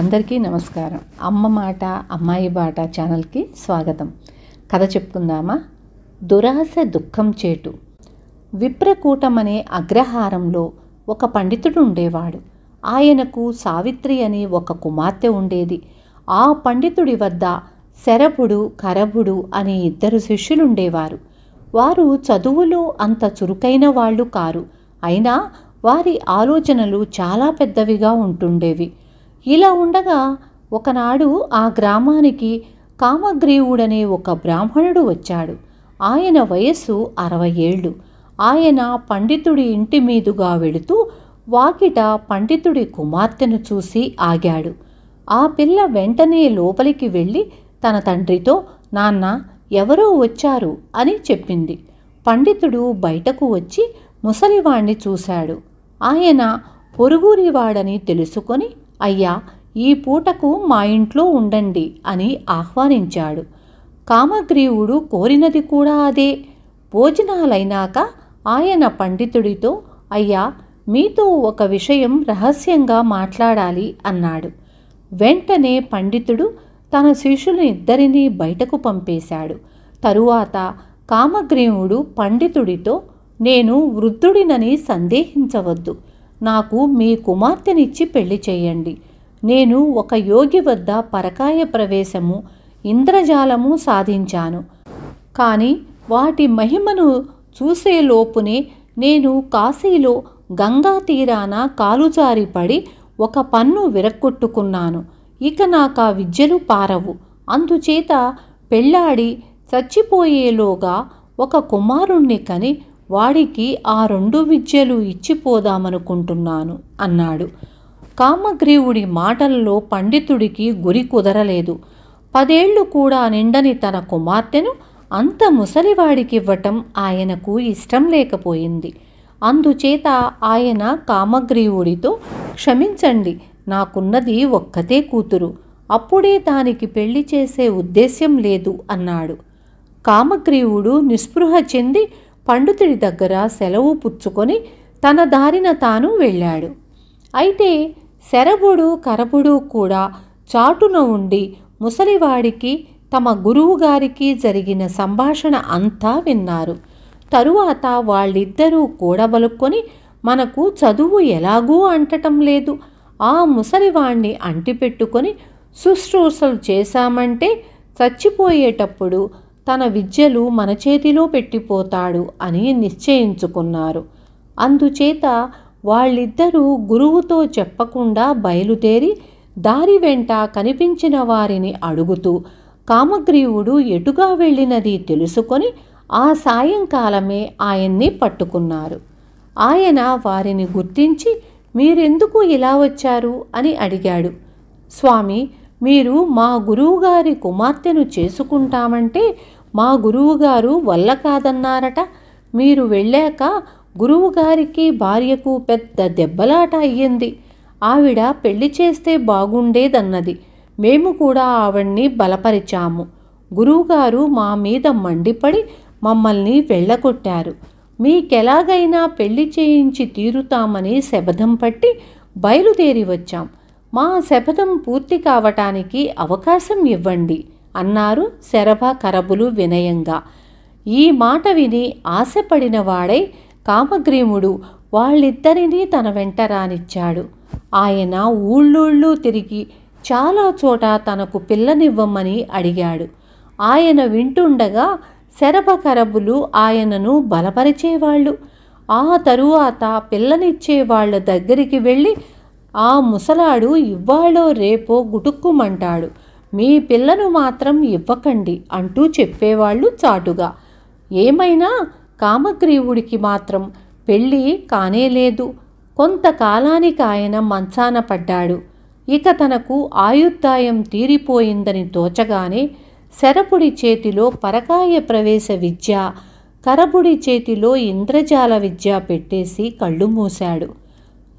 అందరికీ నమస్కారం. అమ్మ మాట అమ్మాయి బాట ఛానల్కి స్వాగతం. కథ చెప్పుకుందామా దురాశ దుఃఖం చేటు. విప్రకూటమనే అగ్రహారంలో ఒక పండితుడు ఉండేవాడు ఆయనకు సావిత్రి అని ఒక కుమార్తె ఉండేది. ఆ పండితుడి వద్ద శరభుడు కరభుడు అనే ఇద్దరు శిష్యులుండేవారు. వారు చదువులో అంత చురుకైన వాళ్ళు కారు. అయినా వారి ఆలోచనలు చాలా పెద్దవిగా ఉంటుండేవి. ఇలా ఉండగా ఒకనాడు ఆ గ్రామానికి కామగ్రీవుడనే ఒక బ్రాహ్మణుడు వచ్చాడు. ఆయన వయస్సు అరవై ఏళ్ళు ఆయన పండితుడి ఇంటి మీదుగా వెళుతూ వాకిట పండితుడి కుమార్తెను చూసి ఆగాడు. ఆ పిల్ల వెంటనే లోపలికి వెళ్ళి తన తండ్రితో నాన్న ఎవరో వచ్చారు అని చెప్పింది. పండితుడు బయటకు వచ్చి ముసలివాణ్ణి చూశాడు. ఆయన పొరుగురివాడని తెలుసుకొని అయ్యా ఈ పూటకు మా ఇంట్లో ఉండండి అని ఆహ్వానించాడు. కామగ్రీవుడు కోరినది కూడా అదే. భోజనాలైనాక ఆయన పండితుడితో అయ్యా మీతో ఒక విషయం రహస్యంగా మాట్లాడాలి అన్నాడు. వెంటనే పండితుడు తన శిష్యులనిద్దరినీ బయటకు పంపేశాడు. తరువాత కామగ్రీవుడు పండితుడితో నేను వృద్ధుడినని సందేహించవద్దు. నాకు మీ కుమార్తెనిచ్చి పెళ్ళి చేయండి. నేను ఒక యోగి వద్ద పరకాయ ప్రవేశము ఇంద్రజాలము సాధించాను. కానీ వాటి మహిమను చూసేలోపునే నేను కాశీలో గంగా తీరాన కాలుజారి పడి ఒక పన్ను విరక్కొట్టుకున్నాను. ఇక నాకు ఆ విద్యలు పారవు. అందుచేత పెళ్ళాడి చచ్చిపోయేలోగా ఒక కుమారుణ్ణి కని వాడికి ఆ రెండు విద్యలు ఇచ్చిపోదామనుకుంటున్నాను అన్నాడు. కామగ్రీవుడి మాటల్లో పండితుడికి గురి కుదరలేదు. పదేళ్ళు కూడా నిండని తన కుమార్తెను అంత ముసలివాడికి ఇవ్వటం ఆయనకు ఇష్టం లేకపోయింది. అందుచేత ఆయన కామగ్రీవుడితో క్షమించండి నాకున్నది ఒక్కతే కూతురు. అప్పుడే దానికి పెళ్ళి చేసే ఉద్దేశ్యం లేదు అన్నాడు. కామగ్రీవుడు నిస్పృహ చెంది పండితుడి దగ్గర సెలవు పుచ్చుకొని తన దారిన తాను వెళ్ళాడు. అయితే శరభుడు కరభుడు కూడా చాటున ఉండి ముసలివాడికి తమ గురువుగారికి జరిగిన సంభాషణ అంతా విన్నారు. తరువాత వాళ్ళిద్దరూ కూడబలుక్కొని మనకు చదువు ఎలాగూ అంటటం లేదు. ఆ ముసలివాణ్ణి అంటిపెట్టుకొని శుశ్రూషలు చేశామంటే చచ్చిపోయేటప్పుడు తన విద్యలు మన చేతిలో పెట్టిపోతాడు అని నిశ్చయించుకున్నారు. అందుచేత వాళ్ళిద్దరూ గురువుతో చెప్పకుండా బయలుదేరి దారి వెంట కనిపించిన వారిని అడుగుతూ కామగ్రీవుడు ఎటుగా వెళ్ళినది తెలుసుకొని ఆ సాయంకాలమే ఆయన్ని పట్టుకున్నారు. ఆయన వారిని గుర్తించి మీరెందుకు ఇలా వచ్చారు? అని అడిగాడు. స్వామి మీరు మా గురువుగారి కుమార్తెను చేసుకుంటామంటే మా గురువుగారు వల్ల కాదన్నారట. మీరు వెళ్ళాక గురువుగారికి భార్యకు పెద్ద దెబ్బలాట అయ్యింది. ఆవిడ పెళ్ళి చేస్తే బాగుండేదన్నది. మేము కూడా ఆవిడ్ని బలపరిచాము. గురువుగారు మా మీద మండిపడి మమ్మల్ని వెళ్ళగొట్టారు. మీకెలాగైనా పెళ్ళి చేయించి తీరుతామని శపథం పట్టి బయలుదేరి వచ్చాం. మా శపథం పూర్తి కావటానికి అవకాశం ఇవ్వండి. అన్నారు శరభ కరబులు వినయంగా. ఈ మాట విని ఆశపడిన వాడై కామగ్రీముడు వాళ్ళిద్దరినీ తన వెంట రానిచ్చాడు. ఆయన ఊళ్ళూళ్ళు తిరిగి చాలా చోట తనకు పిల్లనివ్వమని అడిగాడు. ఆయన వింటుండగా శరభకరబులు ఆయనను బలపరిచేవాళ్ళు. ఆ తరువాత పిల్లనిచ్చే వాళ్ళ దగ్గరికి వెళ్ళి ఆ ముసలాడు ఇవ్వాళో రేపో గుటుక్కుమంటాడు. మీ పిల్లను మాత్రం ఇవ్వకండి అంటూ చెప్పేవాళ్ళు చాటుగా. ఏమైనా కామగ్రీవుడికి మాత్రం పెళ్ళి కానేలేదు కొంతకాలానికి ఆయన మంచాన పడ్డాడు. ఇక తనకు ఆయుద్దాయం తీరిపోయిందని తోచగానే శరపుడి చేతిలో పరకాయ ప్రవేశ విద్య కరపుడి చేతిలో ఇంద్రజాల విద్య పెట్టేసి కళ్ళు మూశాడు.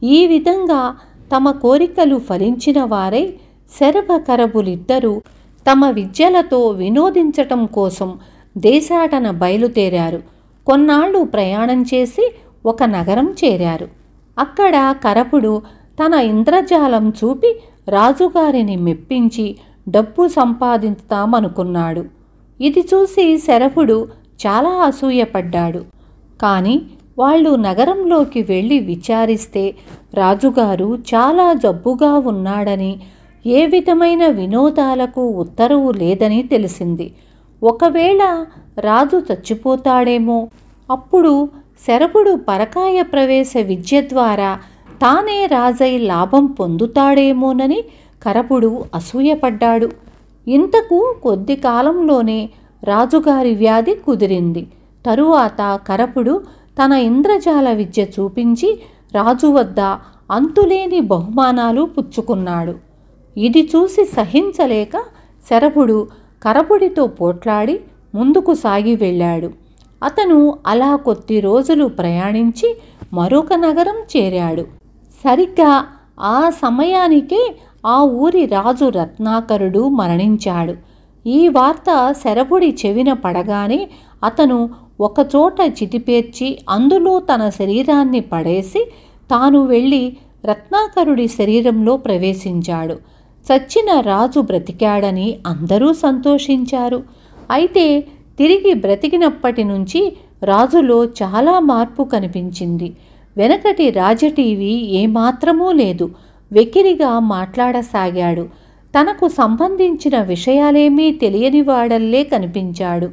ఈ విధంగా తమ కోరికలు ఫలించిన వారై శరభకరబులిద్దరూ తమ విద్యలతో వినోదించటం కోసం దేశాటన బయలుదేరారు. కొన్నాళ్ళు ప్రయాణం చేసి ఒక నగరం చేరారు. అక్కడ కరపుడు తన ఇంద్రజాలం చూపి రాజుగారిని మెప్పించి డబ్బు సంపాదిస్తామనుకున్నాడు. ఇది చూసి శరభుడు చాలా అసూయపడ్డాడు. కానీ వాళ్ళు నగరంలోకి వెళ్ళి విచారిస్తే రాజుగారు చాలా జబ్బుగా ఉన్నాడని ఏ విధమైన వినోదాలకు ఉత్తరువు లేదని తెలిసింది. ఒకవేళ రాజు చచ్చిపోతాడేమో? అప్పుడు శరభుడు పరకాయ ప్రవేశ విద్య ద్వారా తానే రాజై లాభం పొందుతాడేమోనని కరపుడు అసూయపడ్డాడు. ఇంతకు కొద్ది కాలంలోనే రాజుగారి వ్యాధి కుదిరింది. తరువాత కరపుడు తన ఇంద్రజాల విద్య చూపించి రాజు వద్ద అంతులేని బహుమానాలు పుచ్చుకున్నాడు. ఇది చూసి సహించలేక శరభుడు కరపుడితో పోట్లాడి ముందుకు సాగి వెళ్ళాడు. అతను అలా కొద్ది రోజులు ప్రయాణించి మరొక నగరం చేరాడు. సరిగ్గా ఆ సమయానికే ఆ ఊరి రాజు రత్నాకరుడు మరణించాడు. ఈ వార్త శరభుడి చెవిన పడగానే అతను ఒకచోట చితిపేర్చి అందులో తన శరీరాన్ని పడేసి తాను వెళ్ళి రత్నాకరుడి శరీరంలో ప్రవేశించాడు. చచ్చిన రాజు బ్రతికాడని అందరూ సంతోషించారు. అయితే తిరిగి బ్రతికినప్పటి నుంచి రాజులో చాలా మార్పు కనిపించింది. వెనకటి రాజటీవీ ఏమాత్రమూ లేదు. వెకిరిగా మాట్లాడసాగాడు. తనకు సంబంధించిన విషయాలేమీ తెలియని వాడల్లే కనిపించాడు.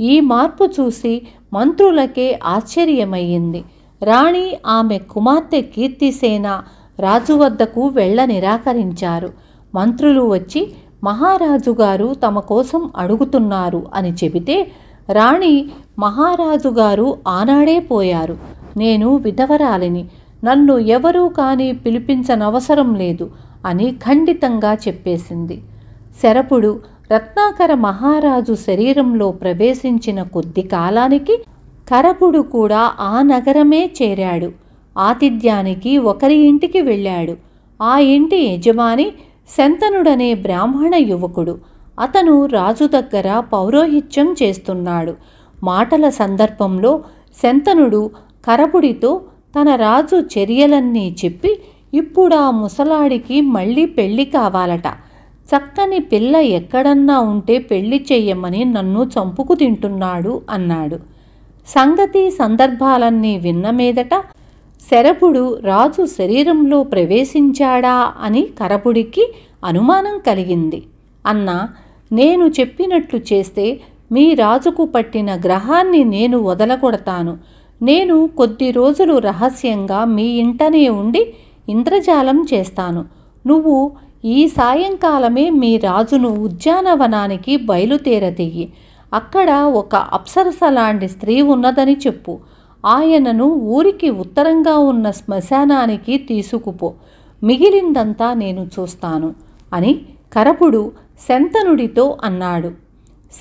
ఈ మార్పు చూసి మంత్రులకే ఆశ్చర్యమయ్యింది. రాణి ఆమె కుమార్తె కీర్తిసేన రాజు వద్దకు వెళ్ళ నిరాకరించారు. మంత్రులు వచ్చి మహారాజు గారు తమ కోసం అడుగుతున్నారు అని చెబితే రాణి మహారాజు గారు ఆనాడే పోయారు. నేను విధవరాలిని. నన్ను ఎవరూ కానీ పిలిపించనవసరం లేదు అని ఖండితంగా చెప్పేసింది. శరపుడు రత్నాకర మహారాజు శరీరంలో ప్రవేశించిన కొద్ది కాలానికి కరపుడు కూడా ఆ నగరమే చేరాడు. ఆతిథ్యానికి ఒకరి ఇంటికి వెళ్ళాడు. ఆ ఇంటి యజమాని శంతనుడనే బ్రాహ్మణ యువకుడు. అతను రాజు దగ్గర పౌరోహిత్యం చేస్తున్నాడు. మాటల సందర్భంలో శంతనుడు కరపుడితో తన రాజు చర్యలన్నీ చెప్పి ఇప్పుడా ముసలాడికి మళ్ళీ పెళ్ళి కావాలట. చక్కని పిల్ల ఎక్కడన్నా ఉంటే పెళ్ళి చెయ్యమని నన్ను చంపుకు తింటున్నాడు అన్నాడు. సంగతి సందర్భాలన్నీ విన్న మీదట శరభుడు రాజు శరీరంలో ప్రవేశించాడా అని కరపుడికి అనుమానం కలిగింది. అన్న నేను చెప్పినట్లు చేస్తే మీ రాజుకు పట్టిన గ్రహాన్ని నేను వదలగొడతాను. నేను కొద్ది రోజులు రహస్యంగా మీ ఇంటనే ఉండి ఇంద్రజాలం చేస్తాను. నువ్వు ఈ సాయంకాలమే మీ రాజును ఉద్యానవనానికి బయలుదేరతెయ్యి. అక్కడ ఒక అప్సరస లాంటి స్త్రీ ఉన్నదని చెప్పు. ఆయనను ఊరికి ఉత్తరంగా ఉన్న శ్మశానానికి తీసుకుపో. మిగిలిందంతా నేను చూస్తాను అని కరపుడు శంతనుడితో అన్నాడు.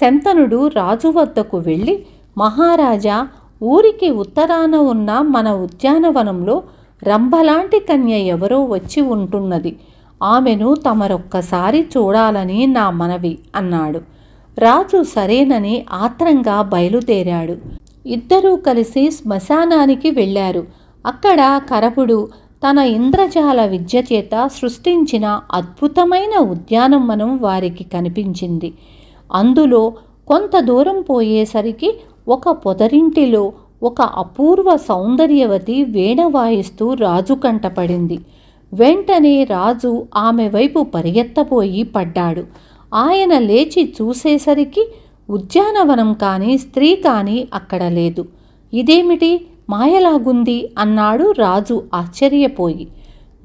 శంతనుడు రాజు వద్దకు వెళ్ళి మహారాజా ఊరికి ఉత్తరాన ఉన్న మన ఉద్యానవనంలో రంభలాంటి కన్య ఎవరో వచ్చి ఉంటున్నది. ఆమెను తమరొక్కసారి చూడాలని నా మనవి అన్నాడు. రాజు సరేనని ఆత్రంగా బయలుదేరాడు. ఇద్దరూ కలిసి శ్మశానానికి వెళ్ళారు. అక్కడ కరపుడు తన ఇంద్రజాల విద్య చేత సృష్టించిన అద్భుతమైన ఉద్యానవనం వారికి కనిపించింది. అందులో కొంత దూరం పోయేసరికి ఒక పొదరింటిలో ఒక అపూర్వ సౌందర్యవతి వేణ వాయిస్తూ రాజు కంటపడింది వెంటనే రాజు ఆమె వైపు పరిగెత్తపోయి పడ్డాడు. ఆయన లేచి చూసేసరికి ఉద్యానవనం కానీ స్త్రీ కానీ అక్కడ లేదు. ఇదేమిటి? మాయలాగుంది అన్నాడు రాజు ఆశ్చర్యపోయి.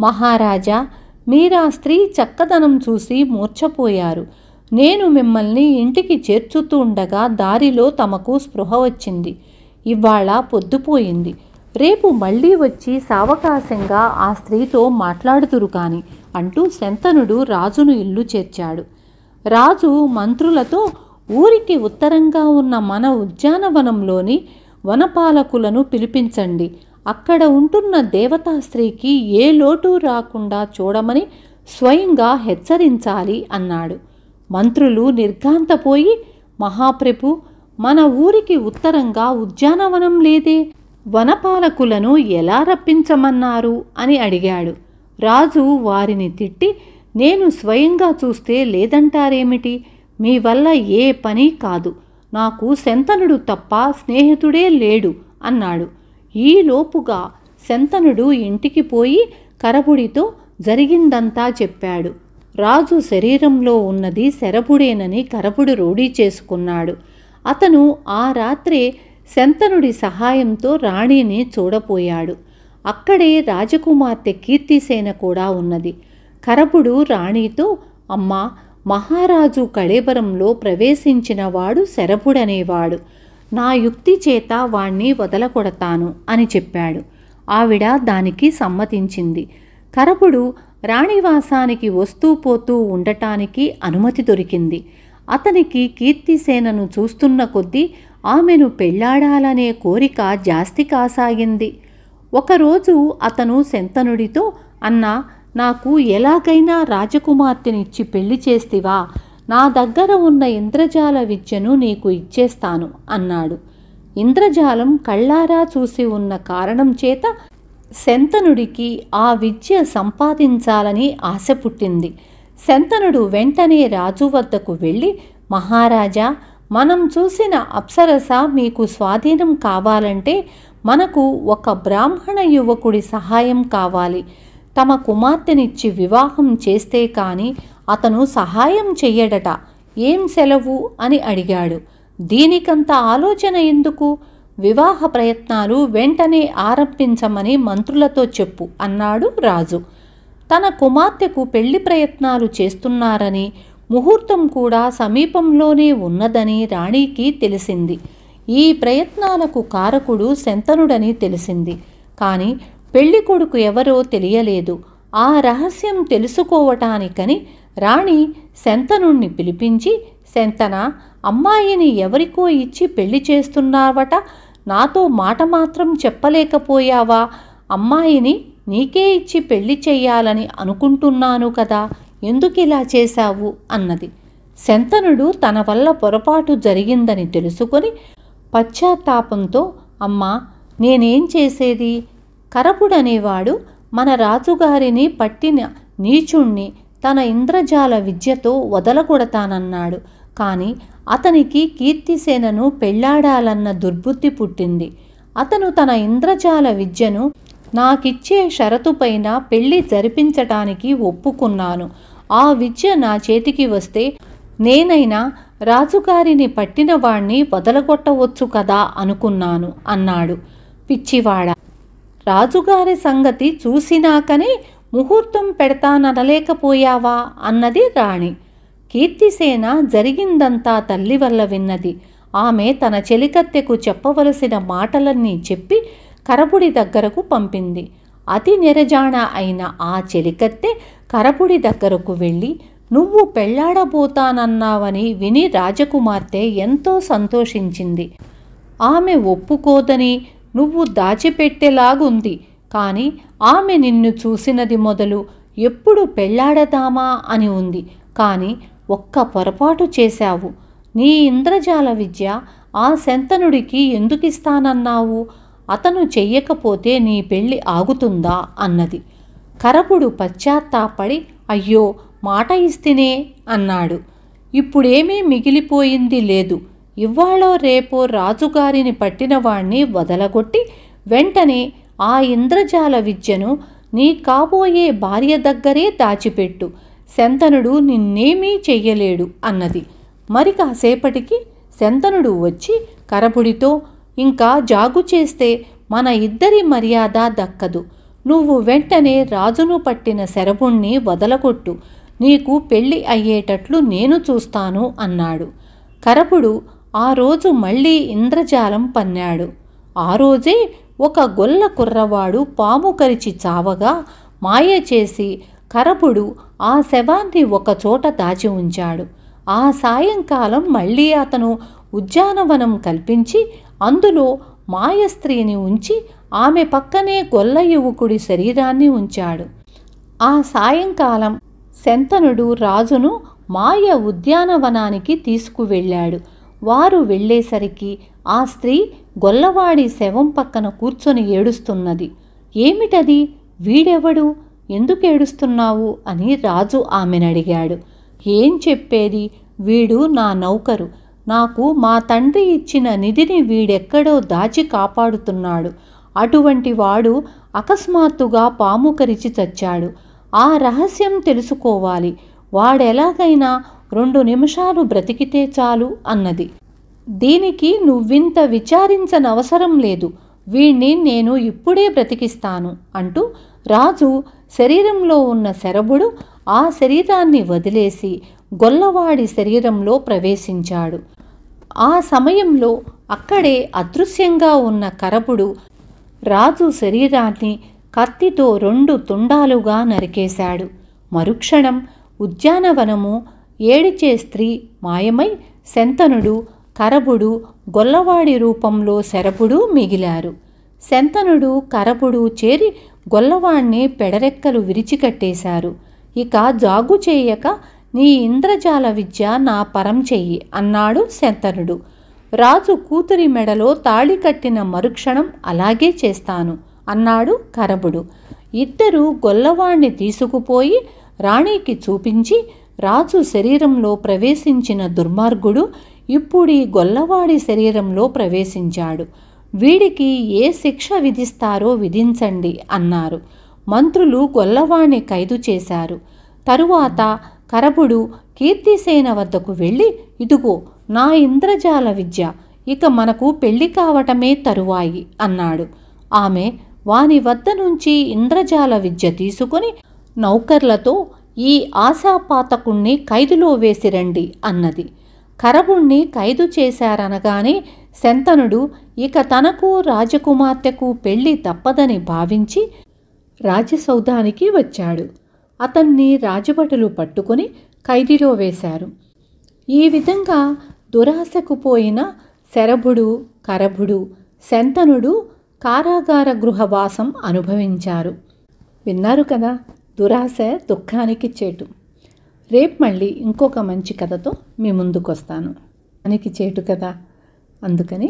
మహారాజా మీరా స్త్రీ చక్కదనం చూసి మూర్ఛపోయారు. నేను మిమ్మల్ని ఇంటికి చేర్చుతూ ఉండగా దారిలో తమకు స్పృహ వచ్చింది. ఇవాళ పొద్దుపోయింది. రేపు మళ్ళీ వచ్చి సావకాశంగా ఆ స్త్రీతో మాట్లాడుతురు కాని అంటూ శంతనుడు రాజును ఇల్లు చేర్చాడు. రాజు మంత్రులతో ఊరికి ఉత్తరంగా ఉన్న మన ఉద్యానవనంలోని వనపాలకులను పిలిపించండి. అక్కడ ఉంటున్న దేవతాస్త్రీకి ఏ లోటు రాకుండా చూడమని స్వయంగా హెచ్చరించాలి అన్నాడు. మంత్రులు నిర్ఘాంతపోయి మహాప్రభు మన ఊరికి ఉత్తరంగా ఉద్యానవనం లేదే? వనపాలకులను ఎలా రప్పించమన్నారు? అని అడిగాడు. రాజు వారిని తిట్టి నేను స్వయంగా చూస్తే లేదంటారేమిటి? మీ వల్ల ఏ పని కాదు. నాకు శంతనుడు తప్ప స్నేహితుడే లేడు అన్నాడు. ఈలోపుగా శంతనుడు ఇంటికి పోయి కరపుడితో జరిగిందంతా చెప్పాడు. రాజు శరీరంలో ఉన్నది శరభుడేనని కరపుడు రూఢీ చేసుకున్నాడు. అతను ఆ రాత్రే శంతనుడి సహాయంతో రాణిని చూడపోయాడు. అక్కడే రాజకుమార్తె కీర్తిసేన కూడా ఉన్నది. కరపుడు రాణితో అమ్మా మహారాజు కళేబరంలో ప్రవేశించిన వాడు శరభుడనేవాడు. నా యుక్తి చేత వాణ్ణి వదలకొడతాను అని చెప్పాడు. ఆవిడ దానికి సమ్మతించింది. కరపుడు రాణివాసానికి వస్తూ పోతూ ఉండటానికి అనుమతి దొరికింది. అతనికి కీర్తిసేనను చూస్తున్న కొద్దీ ఆమెను పెళ్ళాడాలనే కోరిక జాస్తి కాసాగింది. ఒకరోజు అతను శంతనుడితో అన్నా నాకు ఎలాగైనా రాజకుమార్తెనిచ్చి పెళ్ళి చేస్తివా? నా దగ్గర ఉన్న ఇంద్రజాల విద్యను నీకు ఇచ్చేస్తాను అన్నాడు. ఇంద్రజాలం కళ్ళారా చూసి ఉన్న కారణం చేత శంతనుడికి ఆ విద్య సంపాదించాలని ఆశ పుట్టింది. శంతనుడు వెంటనే రాజు వద్దకు వెళ్ళి మహారాజా మనం చూసిన అప్సరస మీకు స్వాధీనం కావాలంటే మనకు ఒక బ్రాహ్మణ యువకుడి సహాయం కావాలి. తమ కుమార్తెనిచ్చి వివాహం చేస్తే కాని అతను సహాయం చెయ్యడట. ఏం సెలవు? అని అడిగాడు. దీనికంత ఆలోచన ఎందుకు? వివాహ ప్రయత్నాలు వెంటనే ఆరంభించమని మంత్రులతో చెప్పు అన్నాడు రాజు. తన కుమార్తెకు పెళ్ళి ప్రయత్నాలు చేస్తున్నారని ముహూర్తం కూడా సమీపంలోనే ఉన్నదని రాణికి తెలిసింది. ఈ ప్రయత్నాలకు కారకుడు శంతనుడని తెలిసింది. కానీ పెళ్ళి కొడుకు ఎవరో తెలియలేదు. ఆ రహస్యం తెలుసుకోవటానికని రాణి శంతనుణ్ణి పిలిపించి శంతన అమ్మాయిని ఎవరికో ఇచ్చి పెళ్ళి చేస్తున్నావట? నాతో మాట మాత్రం చెప్పలేకపోయావా? అమ్మాయిని నీకే ఇచ్చి పెళ్ళి చెయ్యాలని అనుకుంటున్నాను కదా ఎందుకిలా చేశావు అన్నది. శంతనుడు తన వల్ల పొరపాటు జరిగిందని తెలుసుకొని పశ్చాత్తాపంతో అమ్మా నేనేం చేసేది? కరపుడనేవాడు మన రాజుగారిని పట్టిన నీచుణ్ణి తన ఇంద్రజాల విద్యతో వదలగొడతానన్నాడు. కానీ అతనికి కీర్తిసేనను పెళ్ళాడాలన్న దుర్బుద్ధి పుట్టింది. అతను తన ఇంద్రజాల విద్యను నాకిచ్చే షరతుపైన పెళ్ళి జరిపించటానికి ఒప్పుకున్నాను. ఆ విద్య నా చేతికి వస్తే నేనైనా రాజుగారిని పట్టినవాణ్ణి వదలగొట్టవచ్చు కదా అనుకున్నాను అన్నాడు. పిచ్చివాడ! రాజుగారి సంగతి చూసినాకనే ముహూర్తం పెడతాననలేకపోయావా అన్నది రాణి. కీర్తిసేన జరిగిందంతా తల్లి వల్ల విన్నది. ఆమె తన చెలికత్తెకు చెప్పవలసిన మాటలన్నీ చెప్పి కరపుడి దగ్గరకు పంపింది. అతి నిరజాణ అయిన ఆ చెలికత్తె కరపుడి దగ్గరకు వెళ్ళి నువ్వు పెళ్ళాడబోతానన్నావని విని రాజకుమార్తె ఎంతో సంతోషించింది. ఆమె ఒప్పుకోదని నువ్వు దాచిపెట్టేలాగుంది. కానీ ఆమె నిన్ను చూసినది మొదలు ఎప్పుడు పెళ్ళాడదామా అని ఉంది. కానీ ఒక్క పొరపాటు చేశావు. నీ ఇంద్రజాల విద్య ఆ శంతనుడికి ఎందుకిస్తానన్నావు? అతను చెయ్యకపోతే నీ పెళ్ళి ఆగుతుందా? అన్నది. కరపుడు పశ్చాత్తాపడి అయ్యో మాట ఇస్తేనే అన్నాడు. ఇప్పుడేమీ మిగిలిపోయింది లేదు. ఇవాళో రేపో రాజుగారిని పట్టినవాణ్ణి వదలగొట్టి వెంటనే ఆ ఇంద్రజాల విద్యను నీ కాబోయే భార్య దగ్గరే దాచిపెట్టు. శంతనుడు నిన్నేమీ చెయ్యలేడు అన్నది. మరి కాసేపటికి శంతనుడు వచ్చి కరపుడితో ఇంకా జాగు చేస్తే మన ఇద్దరి మర్యాద దక్కదు. నువ్వు వెంటనే రాజును పట్టిన శరభుణ్ణి వదలగొట్టు. నీకు పెళ్ళి అయ్యేటట్లు నేను చూస్తాను అన్నాడు. కరపుడు ఆ రోజు మళ్ళీ ఇంద్రజాలం పన్నాడు. ఆ రోజే ఒక గొల్ల కుర్రవాడు పాము కరిచి చావగా మాయ చేసి కరపుడు ఆ శవాన్ని ఒకచోట దాచి ఉంచాడు. ఆ సాయంకాలం మళ్ళీ అతను ఉద్యానవనం కల్పించి అందులో మాయ స్త్రీని ఉంచి ఆమె పక్కనే గొల్ల యువకుడి శరీరాన్ని ఉంచాడు. ఆ సాయంకాలం శంతనుడు రాజును మాయ ఉద్యానవనానికి తీసుకువెళ్ళాడు. వారు వెళ్ళేసరికి ఆ స్త్రీ గొల్లవాడి శవం పక్కన కూర్చొని ఏడుస్తున్నది. ఏమిటది? వీడెవడు? ఎందుకు ఏడుస్తున్నావు? అని రాజు ఆమెను అడిగాడు. ఏం చెప్పేది? వీడు నా నౌకరు. నాకు మా తండ్రి ఇచ్చిన నిధిని వీడెక్కడో దాచి కాపాడుతున్నాడు. అటువంటి వాడు అకస్మాత్తుగా పాము కరిచి చచ్చాడు. ఆ రహస్యం తెలుసుకోవాలి. వాడెలాగైనా రెండు నిమిషాలు బ్రతికితే చాలు అన్నది. దీనికి నువ్వింత విచారించనవసరం లేదు. వీణ్ణి నేను ఇప్పుడే బ్రతికిస్తాను అంటూ రాజు శరీరంలో ఉన్న శరభుడు ఆ శరీరాన్ని వదిలేసి గొల్లవాడి శరీరంలో ప్రవేశించాడు. ఆ సమయంలో అక్కడే అదృశ్యంగా ఉన్న కరపుడు రాజు శరీరాన్ని కత్తితో రెండు తుండాలుగా నరికేశాడు. మరుక్షణం ఉద్యానవనము ఏడిచే స్త్రీ మాయమై శంతనుడు కరబుడు గొల్లవాడి రూపంలో శరపుడు మిగిలారు. శంతనుడు కరపుడు చేరి గొల్లవాణ్ణి పెడరెక్కలు విరిచికట్టేశారు. ఇక జాగు చేయక నీ ఇంద్రజాల విద్య నా పరం చెయ్యి అన్నాడు శంతనుడు. రాజు కూతురి మెడలో తాళి కట్టిన మరుక్షణం అలాగే చేస్తాను అన్నాడు కరబుడు ఇద్దరు గొల్లవాణ్ణి తీసుకుపోయి రాణికి చూపించి రాజు శరీరంలో ప్రవేశించిన దుర్మార్గుడు ఇప్పుడు ఈ గొల్లవాడి శరీరంలో ప్రవేశించాడు. వీడికి ఏ శిక్ష విధిస్తారో విధించండి అన్నారు. మంత్రులు గొల్లవాణ్ణి ఖైదు చేశారు. తరువాత కరపుడు కీర్తిసేన వద్దకు వెళ్ళి ఇదిగో నా ఇంద్రజాల విద్య ఇక మనకు పెళ్ళి కావటమే తరువాయి అన్నాడు. ఆమె వాని వద్ద నుంచి ఇంద్రజాల విద్య తీసుకొని నౌకర్లతో ఈ ఆశాపాతకుణ్ణి ఖైదులో వేసిరండి అన్నది. కరవుణ్ణి ఖైదు చేశారనగానే శంతనుడు ఇక తనకు రాజకుమార్తెకు పెళ్ళి తప్పదని భావించి రాజసౌధానికి వచ్చాడు. అతన్ని రాజభటులు పట్టుకొని ఖైదీలో వేశారు. ఈ విధంగా దురాశకు పోయిన శరభుడు కరభుడు శంతనుడు కారాగార గృహవాసం అనుభవించారు. విన్నారు కదా? దురాశ దుఃఖానికి చేటు. రేపు మళ్ళీ ఇంకొక మంచి కథతో మీ ముందుకు వస్తాను దానికి చేటు కదా. అందుకని